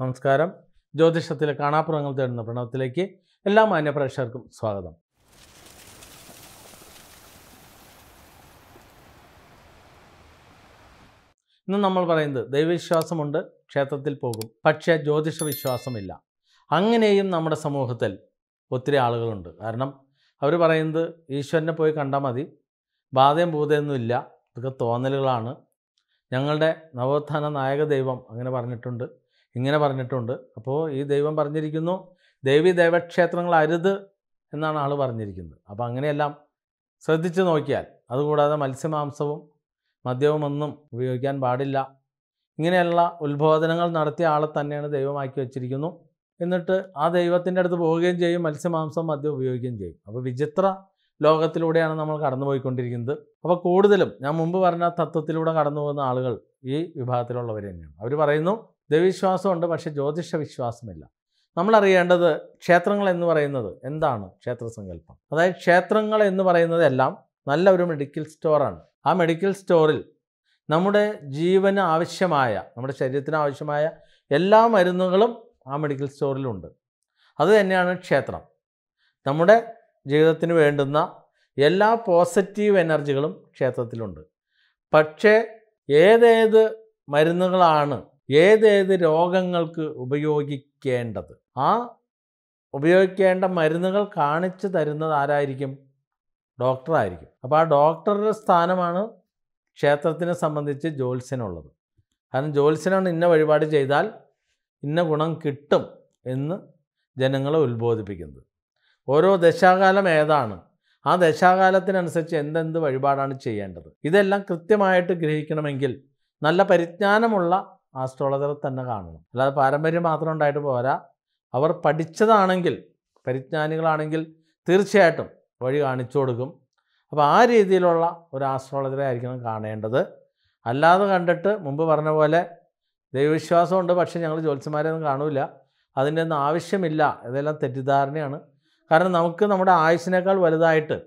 നമസ്കാരം. ജ്യോതിഷത്തിലെ കാണാപ്പുറങ്ങൾ തേടുന്ന പ്രണവത്തിലേക്ക് എല്ലാ മാന്യപ്രേക്ഷകർക്കും സ്വാഗതം. ഇന്ന് നമ്മൾ പറയുന്നത് ദൈവവിശ്വാസമുണ്ട് ക്ഷേത്രത്തിൽ പോകും. പക്ഷേ ജ്യോതിഷ വിശ്വാസമില്ല. അങ്ങനെയും നമ്മുടെ സമൂഹത്തിൽ ഒത്തിരി ആളുകളുണ്ട്. കാരണം അവർ പറയുന്നത് ഈശ്വരനെ പോയി കണ്ടാൽ മതി. ബാധയും ഭൂതയൊന്നും ഇല്ല. ഇതൊക്കെ തോന്നലുകളാണ്. ഞങ്ങളുടെ നവോത്ഥാന നായക ദൈവം അങ്ങനെ പറഞ്ഞിട്ടുണ്ട്. ഇങ്ങനെ പറഞ്ഞിട്ടുണ്ട്. അപ്പോൾ ഈ ദൈവം പറഞ്ഞിരിക്കുന്നു ദേവി ദേവക്ഷേത്രങ്ങൾ അരുത് എന്നാണ് ആൾ പറഞ്ഞിരിക്കുന്നത്. അപ്പോൾ അങ്ങനെയെല്ലാം ശ്രദ്ധിച്ച് നോക്കിയാൽ അതുകൂടാതെ മത്സ്യമാംസവും മദ്യവും ഒന്നും ഉപയോഗിക്കാൻ പാടില്ല. ഇങ്ങനെയുള്ള ഉത്ബോധനങ്ങൾ നടത്തിയ ആളെ തന്നെയാണ് ദൈവമാക്കി വച്ചിരിക്കുന്നു. എന്നിട്ട് ആ ദൈവത്തിന്റെ അടുത്ത് പോവുകയും ചെയ്യും മത്സ്യമാംസം മദ്യം ഉപയോഗിക്കുകയും ചെയ്യും. അപ്പോൾ വിചിത്ര ലോകത്തിലൂടെയാണ് നമ്മൾ കടന്നുപോയിക്കൊണ്ടിരിക്കുന്നത്. അപ്പോൾ കൂടുതലും ഞാൻ മുമ്പ് പറഞ്ഞ തത്വത്തിലൂടെ കടന്നു പോകുന്ന ആളുകൾ ഈ വിഭാഗത്തിലുള്ളവർ തന്നെയാണ്. അവർ പറയുന്നു ദൈവവിശ്വാസമുണ്ട് പക്ഷേ ജ്യോതിഷ വിശ്വാസമില്ല നമ്മളറിയേണ്ടത് ക്ഷേത്രങ്ങൾ എന്ന് പറയുന്നത് എന്താണ് ക്ഷേത്ര ക്ഷേത്രസങ്കല്പം? അതായത് ക്ഷേത്രങ്ങൾ എന്ന് പറയുന്നതെല്ലാം നല്ല ഒരു മെഡിക്കൽ സ്റ്റോറാണ് ആ മെഡിക്കൽ സ്റ്റോറിൽ നമ്മുടെ ജീവന് ആവശ്യമായ നമ്മുടെ ശരീരത്തിന് ആവശ്യമായ എല്ലാ മരുന്നുകളും ആ മെഡിക്കൽ സ്റ്റോറിലുണ്ട് അത് തന്നെയാണ് ക്ഷേത്രം. നമ്മുടെ ജീവിതത്തിന് വേണ്ടുന്ന എല്ലാ പോസിറ്റീവ് എനർജികളും ക്ഷേത്രത്തിലുണ്ട്. പക്ഷേ ഏതേത് മരുന്നുകളാണ് ഏതേത് രോഗങ്ങൾക്ക് ഉപയോഗിക്കേണ്ടത്? ആ ഉപയോഗിക്കേണ്ട മരുന്നുകൾ കാണിച്ചു തരുന്നത് ആരായിരിക്കും? ഡോക്ടറായിരിക്കും. അപ്പോൾ ആ ഡോക്ടറുടെ സ്ഥാനമാണ് ക്ഷേത്രത്തിനെ സംബന്ധിച്ച് ജ്യോത്സ്യനുള്ളത്. കാരണം ജ്യോത്സ്യനാണ് ഇന്ന വഴിപാട് ചെയ്താൽ ഇന്ന ഗുണം കിട്ടും എന്ന് ജനങ്ങളെ ഉത്ബോധിപ്പിക്കുന്നത്. ഓരോ ദശാകാലം ഏതാണ്? ആ ദശാകാലത്തിനനുസരിച്ച് എന്തെന്ത് വഴിപാടാണ് ചെയ്യേണ്ടത്? ഇതെല്ലാം കൃത്യമായിട്ട് ഗ്രഹിക്കണമെങ്കിൽ നല്ല പരിജ്ഞാനമുള്ള ആസ്ട്രോളജറെ തന്നെ കാണണം. അല്ലാതെ പാരമ്പര്യം മാത്രം ഉണ്ടായിട്ട് പോരാ. അവർ പഠിച്ചതാണെങ്കിൽ പരിജ്ഞാനികളാണെങ്കിൽ തീർച്ചയായിട്ടും വഴി കാണിച്ചു കൊടുക്കും. അപ്പോൾ ആ രീതിയിലുള്ള ഒരു ആസ്ട്രോളജറെ ആയിരിക്കണം കാണേണ്ടത്. അല്ലാതെ കണ്ടിട്ട് മുമ്പ് പറഞ്ഞ പോലെ ദൈവവിശ്വാസമുണ്ട് പക്ഷേ ഞങ്ങൾ ജ്യോത്സ്യന്മാരെയൊന്നും കാണൂല. അതിന്റെ ഒന്നും ആവശ്യമില്ല. ഇതെല്ലാം തെറ്റിദ്ധാരണയാണ്. കാരണം നമുക്ക് നമ്മുടെ ആയുസിനേക്കാൾ വലുതായിട്ട്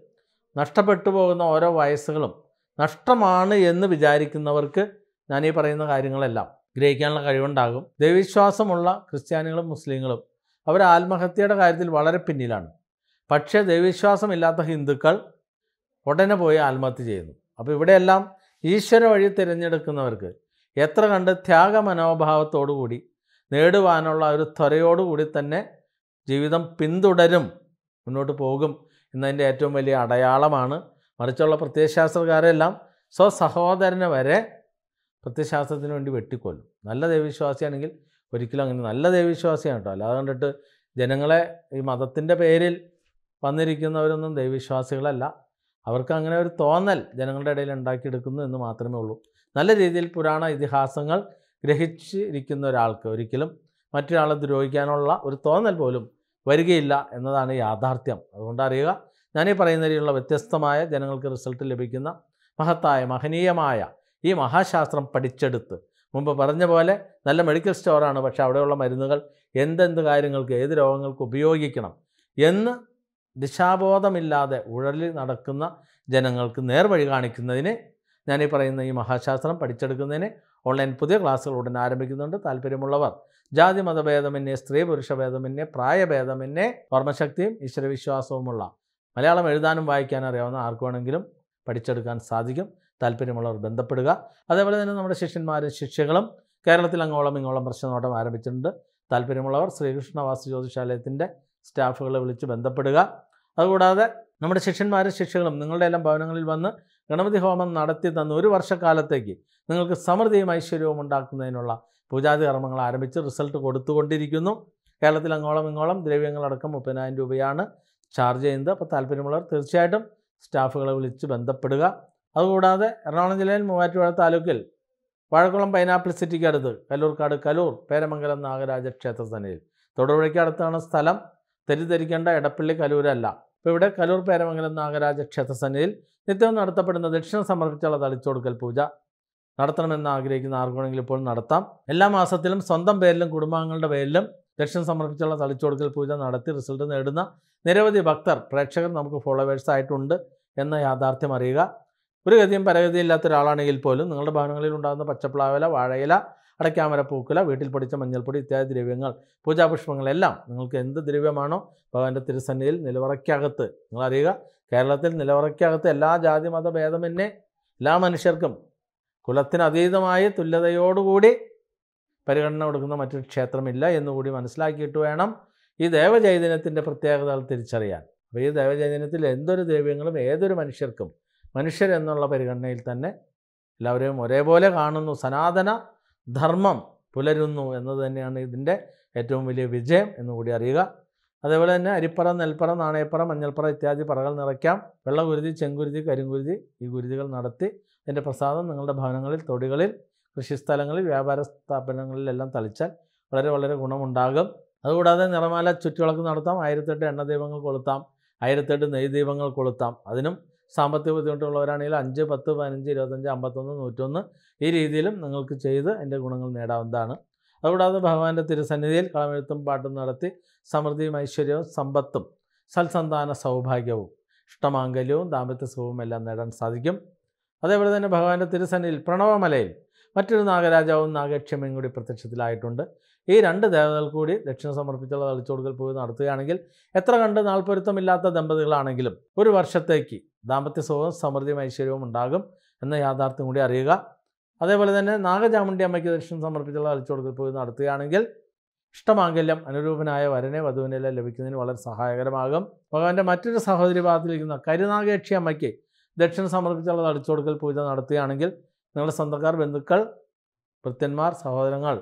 നഷ്ടപ്പെട്ടു പോകുന്ന ഓരോ വയസ്സുകളും നഷ്ടമാണ് എന്ന് വിചാരിക്കുന്നവർക്ക് ഞാൻ ഈ പറയുന്ന കാര്യങ്ങളെല്ലാം ഗ്രഹിക്കാനുള്ള കഴിവുണ്ടാകും. ദൈവവിശ്വാസമുള്ള ക്രിസ്ത്യാനികളും മുസ്ലിങ്ങളും അവർ ആത്മഹത്യയുടെ കാര്യത്തിൽ വളരെ പിന്നിലാണ്. പക്ഷേ ദൈവവിശ്വാസമില്ലാത്ത ഹിന്ദുക്കൾ ഉടനെ പോയി ആത്മഹത്യ ചെയ്യുന്നു. അപ്പോൾ ഇവിടെയെല്ലാം ഈശ്വര വഴി തിരഞ്ഞെടുക്കുന്നവർക്ക് എത്ര കണ്ട് ത്യാഗ മനോഭാവത്തോടുകൂടി നേടുവാനുള്ള ഒരു ത്വരയോടുകൂടി തന്നെ ജീവിതം പിന്തുടരും മുന്നോട്ട് പോകും എന്നതിന്റെ ഏറ്റവും വലിയ അടയാളമാണ്. മറിച്ചുള്ള പ്രത്യയശാസ്ത്രക്കാരെല്ലാം സ്വസഹോദരനെ വരെ പ്രത്യയശാസ്ത്രത്തിന് വേണ്ടി വെട്ടിക്കൊല്ലും. നല്ല ദൈവവിശ്വാസിയാണെങ്കിൽ ഒരിക്കലും അങ്ങനെ നല്ല ദൈവവിശ്വാസിയാണ് കേട്ടോ. അല്ലാതെ കണ്ടിട്ട് ജനങ്ങളെ ഈ മതത്തിന്റെ പേരിൽ വന്നിരിക്കുന്നവരൊന്നും ദൈവവിശ്വാസികളല്ല. അവർക്ക് അങ്ങനെ ഒരു തോന്നൽ ജനങ്ങളുടെ ഇടയിൽ ഉണ്ടാക്കിയെടുക്കുന്നു എന്ന് മാത്രമേ ഉള്ളൂ. നല്ല രീതിയിൽ പുരാണ ഇതിഹാസങ്ങൾ ഗ്രഹിച്ചിരിക്കുന്ന ഒരാൾക്ക് ഒരിക്കലും മറ്റൊരാളെ ദ്രോഹിക്കാനുള്ള ഒരു തോന്നൽ പോലും വരികയില്ല എന്നതാണ് യാഥാർത്ഥ്യം. അതുകൊണ്ട് അറിയുക ഞാനീ പറയുന്ന രീതിയിലുള്ള വ്യത്യസ്തമായ ജനങ്ങൾക്ക് റിസൾട്ട് ലഭിക്കുന്ന മഹത്തായ മഹനീയമായ ഈ മഹാശാസ്ത്രം പഠിച്ചെടുത്ത്. മുമ്പ് പറഞ്ഞ പോലെ നല്ല മെഡിക്കൽ സ്റ്റോറാണ് പക്ഷേ അവിടെയുള്ള മരുന്നുകൾ എന്തെന്ത് കാര്യങ്ങൾക്ക് ഏത് രോഗങ്ങൾക്ക് ഉപയോഗിക്കണം എന്ന് ദിശാബോധമില്ലാതെ ഉഴലി നടക്കുന്ന ജനങ്ങൾക്ക് നേർവഴി കാണിക്കുന്നതിന് ഞാനീ പറയുന്ന ഈ മഹാശാസ്ത്രം പഠിച്ചെടുക്കുന്നതിന് ഓൺലൈൻ പുതിയ ക്ലാസ്സുകൾ ഉടൻ ആരംഭിക്കുന്നുണ്ട്. താല്പര്യമുള്ളവർ ജാതി മതഭേദമന്യേ സ്ത്രീ പുരുഷ ഭേദമന്യേ പ്രായഭേദമന്യേ ഓർമ്മശക്തിയും ഈശ്വരവിശ്വാസവുമുള്ള മലയാളം എഴുതാനും വായിക്കാനും അറിയാവുന്ന ആർക്ക് വേണമെങ്കിലും പഠിച്ചെടുക്കാൻ സാധിക്കും. താല്പര്യമുള്ളവർ ബന്ധപ്പെടുക. അതേപോലെ തന്നെ നമ്മുടെ ശിഷ്യന്മാരും ശിക്ഷകളും കേരളത്തിൽ അങ്ങോളം ഇങ്ങോളം പ്രശ്നനോട്ടം ആരംഭിച്ചിട്ടുണ്ട്. താല്പര്യമുള്ളവർ ശ്രീകൃഷ്ണ വാസ്തു ജ്യോതിശാലയത്തിന്റെ സ്റ്റാഫുകളെ വിളിച്ച് ബന്ധപ്പെടുക. അതുകൂടാതെ നമ്മുടെ ശിഷ്യന്മാരും ശിക്ഷകളും നിങ്ങളുടെ എല്ലാം ഭവനങ്ങളിൽ വന്ന് ഗണപതി ഹോമം നടത്തി തന്ന ഒരു വർഷക്കാലത്തേക്ക് നിങ്ങൾക്ക് സമൃദ്ധിയും ഐശ്വര്യവും ഉണ്ടാക്കുന്നതിനുള്ള പൂജാതി കർമ്മങ്ങൾ ആരംഭിച്ച് റിസൾട്ട് കൊടുത്തുകൊണ്ടിരിക്കുന്നു. കേരളത്തിൽ അങ്ങോളം ഇങ്ങോളം ദ്രവ്യങ്ങളടക്കം മുപ്പതിനായിരം രൂപയാണ് ചാർജ് ചെയ്യുന്നത്. അപ്പോൾ താല്പര്യമുള്ളവർ തീർച്ചയായിട്ടും സ്റ്റാഫുകളെ വിളിച്ച് ബന്ധപ്പെടുക. അതുകൂടാതെ എറണാകുളം ജില്ലയിൽ മൂവാറ്റുപുഴ താലൂക്കിൽ വാഴക്കുളം പൈനാപ്പിൾ സിറ്റിക്ക് അടുത്ത് കല്ലൂർക്കാട് കലൂർ പേരമംഗലം നാഗരാജ ക്ഷേത്ര സന്നിധിയിൽ തൊടുപുഴയ്ക്ക് അടുത്താണ് സ്ഥലം. തെറ്റിദ്ധരിക്കേണ്ട എടപ്പള്ളി കലൂരല്ല. ഇപ്പോൾ ഇവിടെ കലൂർ പേരമംഗലം നാഗരാജ ക്ഷേത്ര സന്നിധിയിൽ നിത്യവും നടത്തപ്പെടുന്ന ദക്ഷിണ സമർപ്പിച്ചുള്ള തളിച്ചുകൊടുക്കൽ പൂജ നടത്തണമെന്ന് ആഗ്രഹിക്കുന്ന ആർക്കുവേണമെങ്കിലും ഇപ്പോൾ നടത്താം. എല്ലാ മാസത്തിലും സ്വന്തം പേരിലും കുടുംബാംഗങ്ങളുടെ പേരിലും ദക്ഷിണ സമർപ്പിച്ചുള്ള തളിച്ചുകൊടുക്കൽ പൂജ നടത്തി റിസൾട്ട് നേടുന്ന നിരവധി ഭക്തർ പ്രേക്ഷകർ നമുക്ക് ഫോളോവേഴ്സ് ആയിട്ടുണ്ട് എന്ന യാഥാർത്ഥ്യം അറിയുക. ഒരു ഗതിയും പരഗതിയില്ലാത്ത ഒരാളാണെങ്കിൽ പോലും നിങ്ങളുടെ ഭവനങ്ങളിൽ ഉണ്ടാകുന്ന പച്ചപ്ലാവില വാഴയില അടയ്ക്കാമര പൂക്കുല വീട്ടിൽ പൊടിച്ച മഞ്ഞൾപ്പൊടി ഇത്യാദി ദ്രവ്യങ്ങൾ പൂജാപുഷ്പങ്ങളെല്ലാം നിങ്ങൾക്ക് എന്ത് ദ്രവ്യമാണോ ഭഗവാന്റെ തിരുസന്നിധിയിൽ നിലവറയ്ക്കകത്ത്. നിങ്ങളറിയുക കേരളത്തിൽ നിലവറയ്ക്കകത്ത് എല്ലാ ജാതി മത ഭേദമെന്നെ എല്ലാ മനുഷ്യർക്കും കുലത്തിനതീതമായ തുല്യതയോടുകൂടി പരിഗണന കൊടുക്കുന്ന മറ്റൊരു ക്ഷേത്രമില്ല എന്നുകൂടി മനസ്സിലാക്കിയിട്ട് വേണം ഈ ദേവചൈതന്യത്തിന്റെ പ്രത്യേകതകൾ തിരിച്ചറിയാൻ. അപ്പോൾ ഈ ദേവചൈതന്യത്തിൽ എന്തൊരു ദ്രവ്യങ്ങളും ഏതൊരു മനുഷ്യർക്കും മനുഷ്യരെന്നുള്ള പരിഗണനയിൽ തന്നെ എല്ലാവരെയും ഒരേപോലെ കാണുന്നു. സനാതന ധർമ്മം പുലരുന്നു എന്നത് തന്നെയാണ് ഇതിന്റെ ഏറ്റവും വലിയ വിജയം എന്നുകൂടി അറിയുക. അതേപോലെ തന്നെ അരിപ്പറ നെൽപ്പറ നാണയപ്പറ മഞ്ഞൾപ്പറ ഇത്യാദി പറകൾ നിറയ്ക്കാം. വെള്ളകുരുതി ചെങ്കുരുതി കരിങ്കുരുതി ഈ ഗുരുതികൾ നടത്തി അതിന്റെ പ്രസാദം നിങ്ങളുടെ ഭവനങ്ങളിൽ തൊടികളിൽ കൃഷിസ്ഥലങ്ങളിൽ വ്യാപാര സ്ഥാപനങ്ങളിലെല്ലാം തളിച്ചാൽ വളരെ വളരെ ഗുണമുണ്ടാകും. അതുകൂടാതെ നിറമാല ചുറ്റുവിളക്ക് നടത്താം. ആയിരത്തെട്ട് എണ്ണ ദീപങ്ങൾ കൊളുത്താം. ആയിരത്തെട്ട് നെയ്യ് ദീപങ്ങൾ കൊളുത്താം. അതിനും സാമ്പത്തിക ബുദ്ധിമുട്ടുള്ളവരാണെങ്കിൽ അഞ്ച് പത്ത് പതിനഞ്ച് ഇരുപത്തഞ്ച് അമ്പത്തൊന്ന് നൂറ്റൊന്ന് ഈ രീതിയിലും നിങ്ങൾക്ക് ചെയ്ത് എന്റെ ഗുണങ്ങൾ നേടാവുന്നതാണ്. അതുകൂടാതെ ഭഗവാന്റെ തിരുസന്നിധിയിൽ കളമെഴുത്തും പാട്ടും നടത്തി സമൃദ്ധിയും ഐശ്വര്യവും സമ്പത്തും സൽസന്താന സൗഭാഗ്യവും ഇഷ്ടമാംഗല്യവും ദാമ്പത്യ സുഖവും എല്ലാം നേടാൻ സാധിക്കും. അതേപോലെ തന്നെ ഭഗവാന്റെ തിരുസന്നിധിയിൽ പ്രണവമലയിൽ മറ്റൊരു നാഗരാജാവും നാഗക്ഷമയും കൂടി പ്രത്യക്ഷത്തിലായിട്ടുണ്ട്. ഈ രണ്ട് ദേവതകൾ കൂടി ദക്ഷിണ സമർപ്പിച്ചുള്ള തളിച്ചോടുകൾ പോയി നടത്തുകയാണെങ്കിൽ എത്ര കണ്ട് നാൾപ്പൊരുത്തമില്ലാത്ത ദമ്പതികളാണെങ്കിലും ഒരു വർഷത്തേക്ക് ദാമ്പത്യ സുഖവും സമൃദ്ധിയും ഐശ്വര്യവും ഉണ്ടാകും എന്ന യാഥാർത്ഥ്യം കൂടി അറിയുക. അതേപോലെ തന്നെ നാഗചാമുണ്ടി അമ്മയ്ക്ക് ദർശനം സമർപ്പിച്ചുള്ള തളിച്ചുകൊടുക്കൽ പോയി നടത്തുകയാണെങ്കിൽ ഇഷ്ടമാംഗല്യം അനുരൂപനായ വരനെ വധുവിനെല്ലാം ലഭിക്കുന്നതിന് വളരെ സഹായകരമാകും. ഭഗവാന്റെ മറ്റൊരു സഹോദരി ഭാഗത്തിലിരിക്കുന്ന കരുനാഗേക്ഷി അമ്മയ്ക്ക് ദക്ഷിണ സമർപ്പിച്ചുള്ള അടിച്ചുകൊടുക്കൽ പൂജ നടത്തുകയാണെങ്കിൽ നിങ്ങളുടെ സ്വന്തക്കാർ ബന്ധുക്കൾ ഭൃത്യന്മാർ സഹോദരങ്ങൾ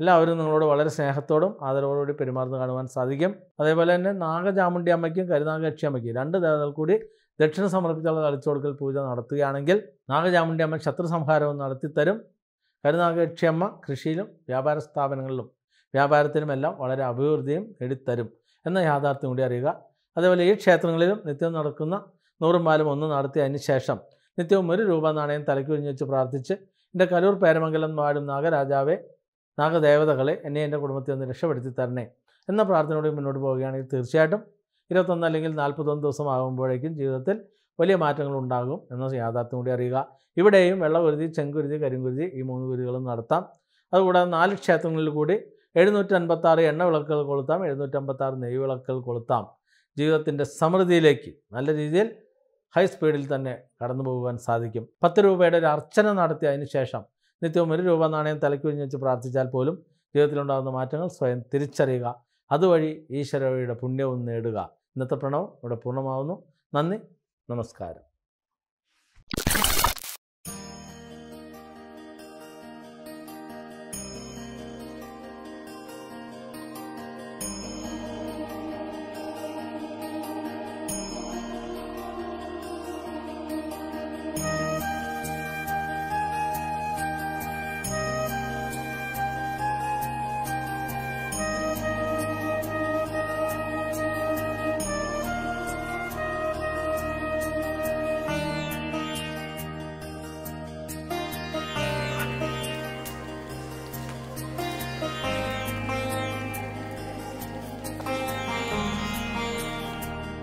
എല്ലാവരും നിങ്ങളോട് വളരെ സ്നേഹത്തോടും ആദരവോടുകൂടി പെരുമാറുന്നു കാണുവാൻ സാധിക്കും. അതേപോലെ തന്നെ നാഗചാമുണ്ടി അമ്മയ്ക്കും കരുനാഗക്ഷി അമ്മയ്ക്കും രണ്ട് ദേവതകൾ കൂടി ദക്ഷിണ സമർപ്പിച്ചുള്ള തളിച്ചോടുക്കൽ പൂജ നടത്തുകയാണെങ്കിൽ നാഗചാമുണ്ടി അമ്മ ശത്രു സംഹാരവും നടത്തിത്തരും. കരുനാഗക്ഷിയമ്മ കൃഷിയിലും വ്യാപാര സ്ഥാപനങ്ങളിലും വ്യാപാരത്തിലുമെല്ലാം വളരെ അഭിവൃദ്ധിയും എടുത്തരും എന്ന യാഥാർത്ഥ്യം കൂടി അറിയുക. അതേപോലെ ഈ ക്ഷേത്രങ്ങളിലും നിത്യം നടക്കുന്ന നൂറും പാലും ഒന്ന് നടത്തിയതിന് ശേഷം നിത്യവും ഒരു രൂപ നാണയം തലയ്ക്ക് കുഞ്ഞു വെച്ച് പ്രാർത്ഥിച്ച് എന്റെ കലൂർ പേരമംഗലം വാഴും നാഗരാജാവെ നാഗദേവതകളെ എന്നെ എന്റെ കുടുംബത്തെ ഒന്ന് രക്ഷപ്പെടുത്തി തരണേ എന്ന പ്രാർത്ഥനയോടെ മുന്നോട്ട് പോവുകയാണെങ്കിൽ തീർച്ചയായിട്ടും ഇരുപത്തൊന്ന് അല്ലെങ്കിൽ നാൽപ്പത്തൊന്ന് ദിവസം ആകുമ്പോഴേക്കും ജീവിതത്തിൽ വലിയ മാറ്റങ്ങൾ ഉണ്ടാകും എന്ന യാഥാർത്ഥ്യം കൂടി അറിയുക. ഇവിടെയും വെള്ളകുരുതി ചെങ്കുരുതി കരിങ്കുരുതി ഈ മൂന്ന് കുരുതികളും നടത്താം. അതുകൂടാതെ നാല് ക്ഷേത്രങ്ങളിൽ കൂടി എഴുന്നൂറ്റി അൻപത്താറ് എണ്ണ വിളക്കുകൾ കൊളുത്താം എഴുന്നൂറ്റമ്പത്താറ് നെയ്യ് വിളക്കുകൾ കൊളുത്താം. ജീവിതത്തിന്റെ സമൃദ്ധിയിലേക്ക് നല്ല രീതിയിൽ ഹൈ സ്പീഡിൽ തന്നെ കടന്നു പോകുവാൻ സാധിക്കും. പത്ത് രൂപയുടെ ഒരു അർച്ചന നടത്തി അതിന് ശേഷം നിത്യവും ഒരു രൂപ നാണയം തലയ്ക്ക് വെച്ച് പ്രാർത്ഥിച്ചാൽ പോലും ജീവിതത്തിലുണ്ടാകുന്ന മാറ്റങ്ങൾ സ്വയം തിരിച്ചറിയുക. അതുവഴി ഈശ്വരയുടെ പുണ്യവും നേടുക. ഇന്നത്തെ പ്രണവം ഇവിടെ പൂർണമാവുന്നു. നന്ദി. നമസ്കാരം.